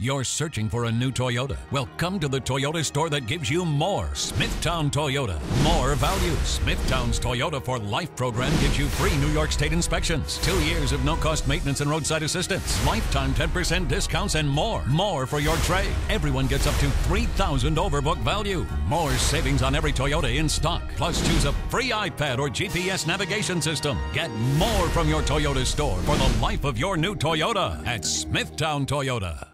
You're searching for a new Toyota? Well, come to the Toyota store that gives you more. Smithtown Toyota. More value. Smithtown's Toyota for Life program gives you free New York State inspections, two years of no cost maintenance and roadside assistance, lifetime 10% discounts, and more. More for your trade. Everyone gets up to 3000 overbook value. More savings on every Toyota in stock. Plus, choose a free iPad or GPS navigation system. Get more from your Toyota store for the life of your new Toyota at Smithtown Toyota.